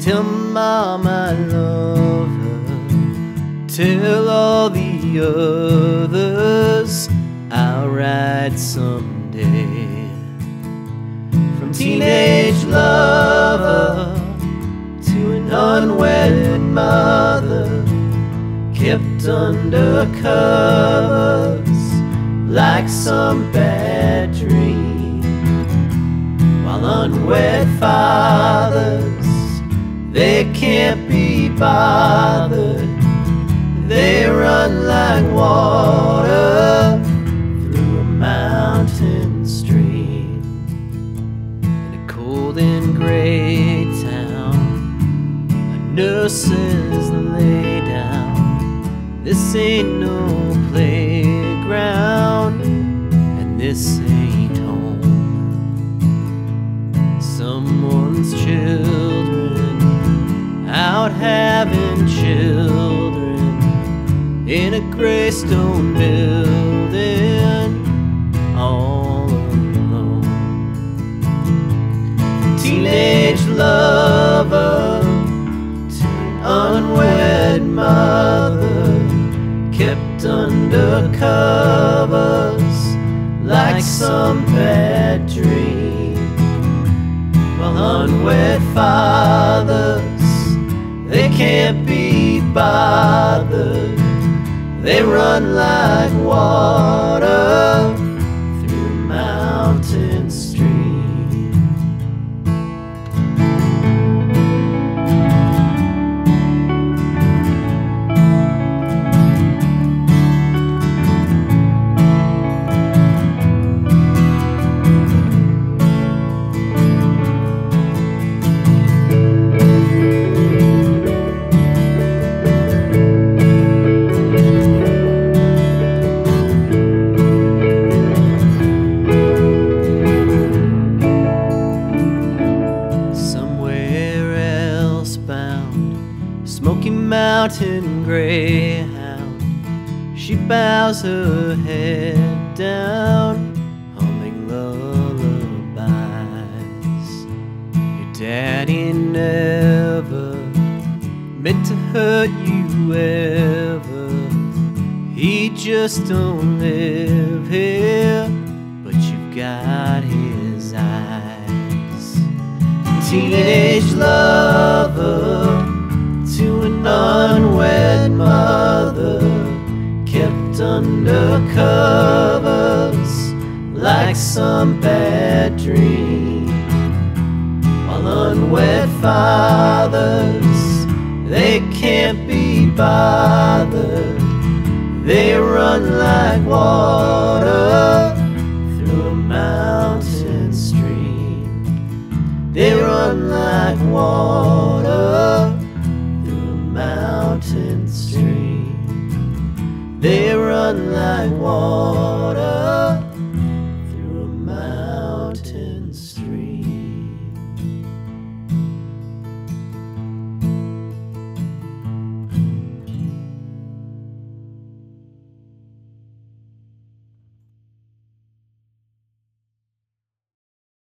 Tell mom I love her. Tell all the others I'll ride someday. From teenage lover to an unwedded mother, kept under covers like some bad dream. While unwed fathers, they can't be bothered. They run like water through a mountain stream. In a cold and gray town, a nurses lay down. This ain't no playground, and this ain't home. Someone's children out having children in a gray stone building all alone. Teenage lover to an unwed mother kept under covers like some bad dream. While unwed fathers, can't be bothered. They run like water Mountain Greyhound. She bows her head down, humming lullabies. Your daddy never meant to hurt you ever. He just don't live here, but you've got his eyes teenage lover like some bad dream while unwed fathers they can't be bothered they run like water through a mountain stream they run like water through a mountain stream. They run like water.